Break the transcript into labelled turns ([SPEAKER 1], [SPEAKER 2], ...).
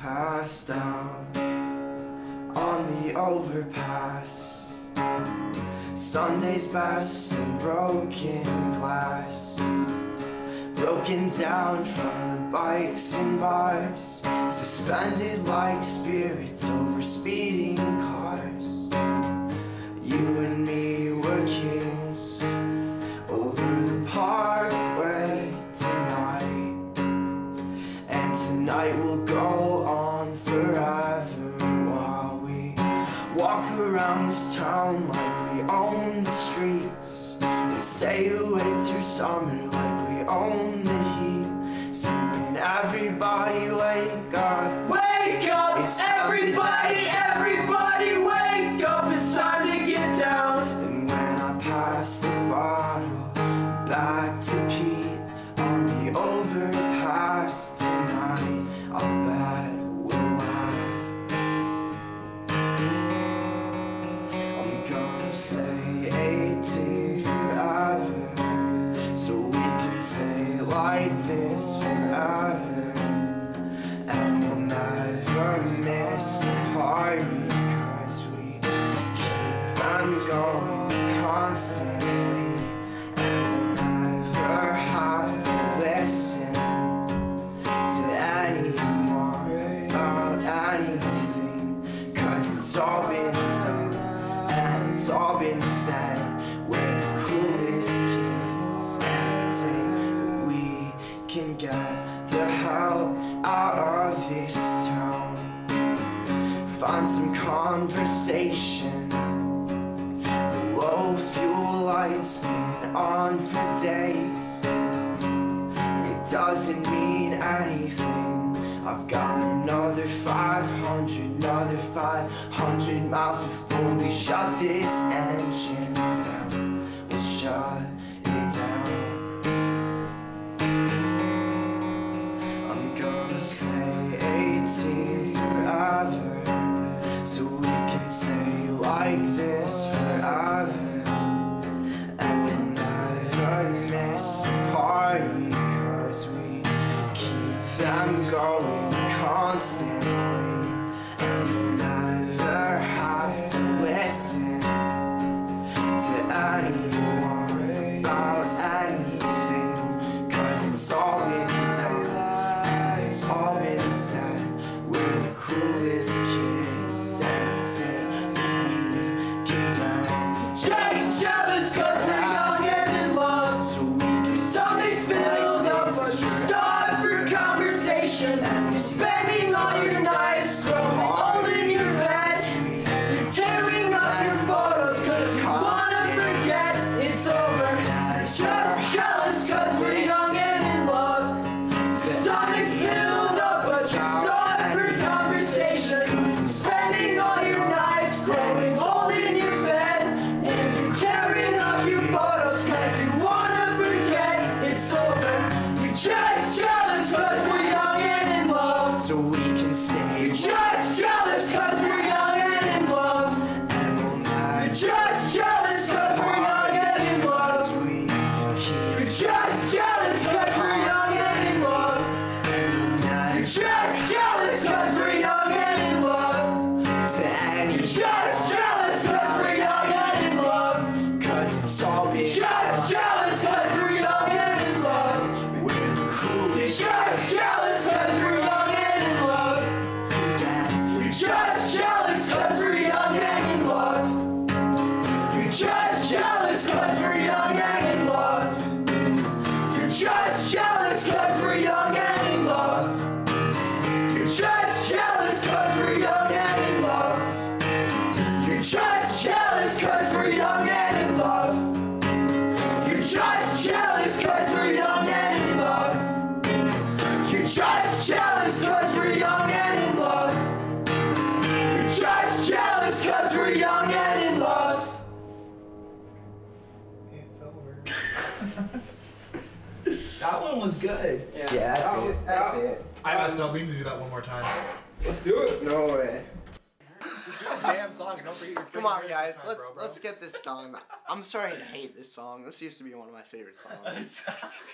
[SPEAKER 1] Passed out on the overpass. Sunday's best and broken glass. Broken down from the bikes and bars. Suspended like spirits over speeding cars. You and me were kings over the parkway tonight. And tonight we'll go town like we own the streets. And stay awake through summer like we own the heat. Singing, everybody wake up. And we'll never miss a party, cause we keep them going constantly. And we'll never have to listen to anyone about anything. Cause it's all been done and it's all been said. Get the hell out of this town. Find some conversation. The low fuel lights been on for days. It doesn't mean anything. I've got another 500, another 500 miles before we shut this engine So we can stay like this forever. And we'll never miss a party Cause we keep them going constantly. And we'll never have to listen To anyone
[SPEAKER 2] You're just jealous cause we're young and in love. You're just jealous cause we're young and in love. You're just jealous cause we're young and in love. You're just jealous cause we're young and in love.
[SPEAKER 3] It's over. that one was good.
[SPEAKER 4] Yeah,
[SPEAKER 1] Yeah,
[SPEAKER 4] that
[SPEAKER 1] that's
[SPEAKER 4] was,
[SPEAKER 1] it.
[SPEAKER 4] that's it.
[SPEAKER 3] I messed up. We need to do that one more time.
[SPEAKER 4] Let's do it.
[SPEAKER 1] No way
[SPEAKER 3] Damn song, and don't forget your
[SPEAKER 1] Come on guys, let's let's get this done. I'm starting to hate this song. This used to be one of my favorite songs.